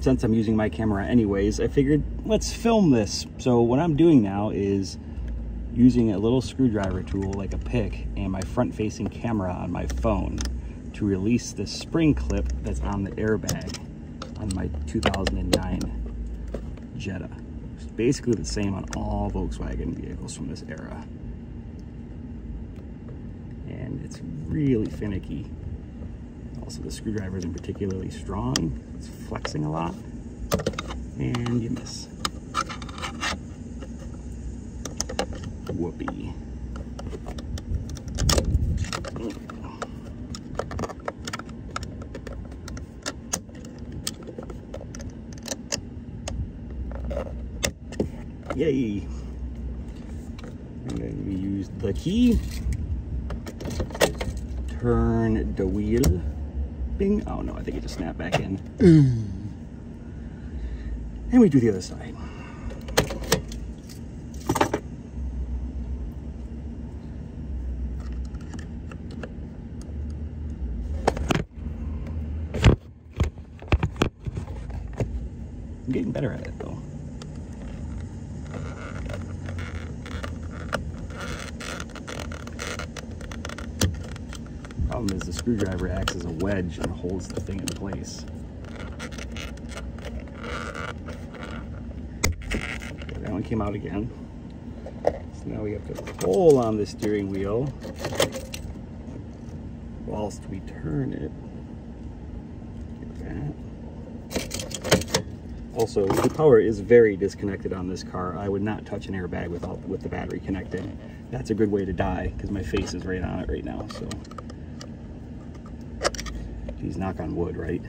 since I'm using my camera anyways, I figured let's film this. So what I'm doing now is using a little screwdriver tool like a pick and my front facing camera on my phone to release the spring clip that's on the airbag on my 2009 Jetta. It's basically the same on all Volkswagen vehicles from this era. And it's really finicky. Also the screwdriver isn't particularly strong. It's flexing a lot and you miss. Whoopee. Yay. And then we use the key. Turn the wheel. Bing. Oh no, I think it just snapped back in. And we do the other side. I'm getting better at it though. Problem is the screwdriver acts as a wedge and holds the thing in place. Okay, that one came out again. So now we have to pull on the steering wheel whilst we turn it. Also, the power is very disconnected on this car. I would not touch an airbag without with the battery connected. That's a good way to die because my face is right on it right now. So, geez, knock on wood, right?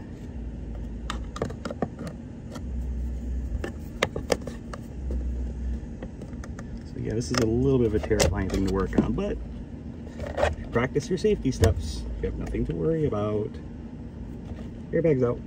So yeah, this is a little bit of a terrifying thing to work on, but practice your safety steps. You have nothing to worry about. Airbags out.